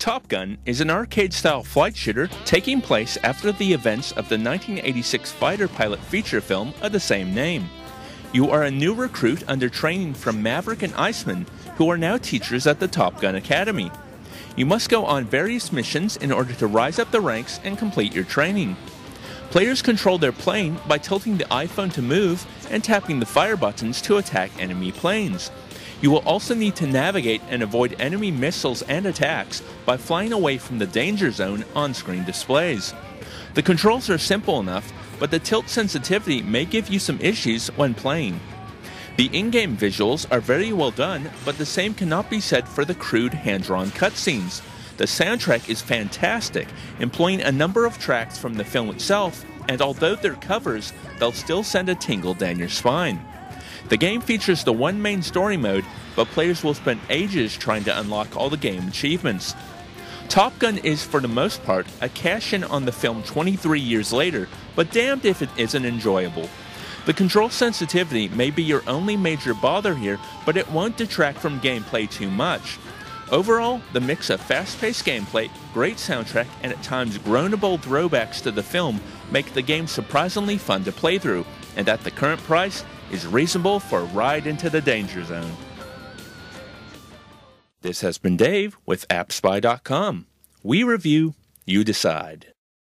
Top Gun is an arcade style flight shooter taking place after the events of the 1986 fighter pilot feature film of the same name. You are a new recruit under training from Maverick and Iceman, who are now teachers at the Top Gun Academy. You must go on various missions in order to rise up the ranks and complete your training. Players control their plane by tilting the iPhone to move and tapping the fire buttons to attack enemy planes. You will also need to navigate and avoid enemy missiles and attacks by flying away from the danger zone on screen displays. The controls are simple enough, but the tilt sensitivity may give you some issues when playing. The in game visuals are very well done, but the same cannot be said for the crude hand drawn cutscenes. The soundtrack is fantastic, employing a number of tracks from the film itself, and although they're covers, they'll still send a tingle down your spine. The game features the one main story mode, but players will spend ages trying to unlock all the game achievements. Top Gun is, for the most part, a cash in on the film 23 years later, but damned if it isn't enjoyable. The control sensitivity may be your only major bother here, but it won't detract from gameplay too much. Overall, the mix of fast paced gameplay, great soundtrack, and at times groanable throwbacks to the film make the game surprisingly fun to play through, and at the current price, is reasonable for a ride into the danger zone. This has been Dave with AppSpy.com. We review, you decide.